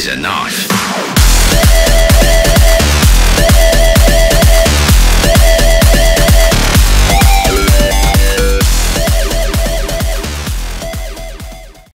is a knife.